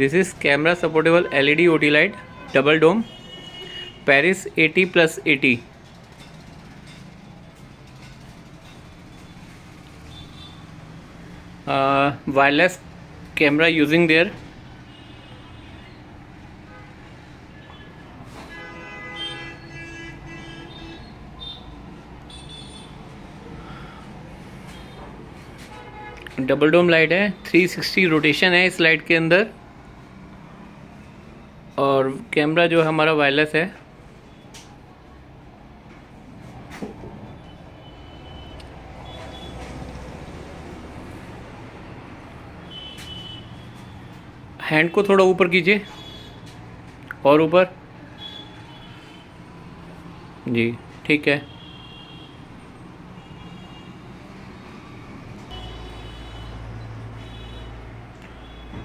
This is camera supportable L E D light double dome Paris 80 plus 80 wireless camera using there double dome light है 360 rotation है इस light के अंदर. और camera जो हमारा वायरलेस है। हैंड को थोड़ा ऊपर कीजिए। और ऊपर। जी, ठीक है।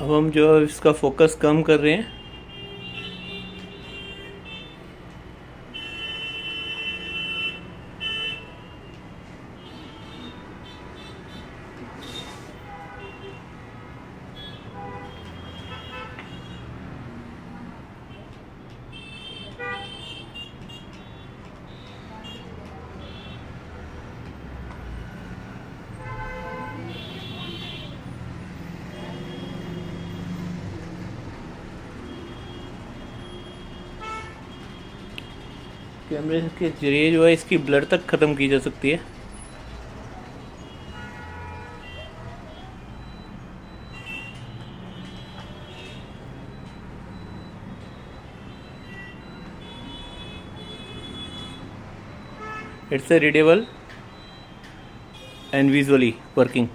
अब हम जो है इसका फोकस कम कर रहे हैं। कैमरे के ज़रिए जो है इसकी ब्लड तक ख़त्म की जा सकती है। It's a readable and visually working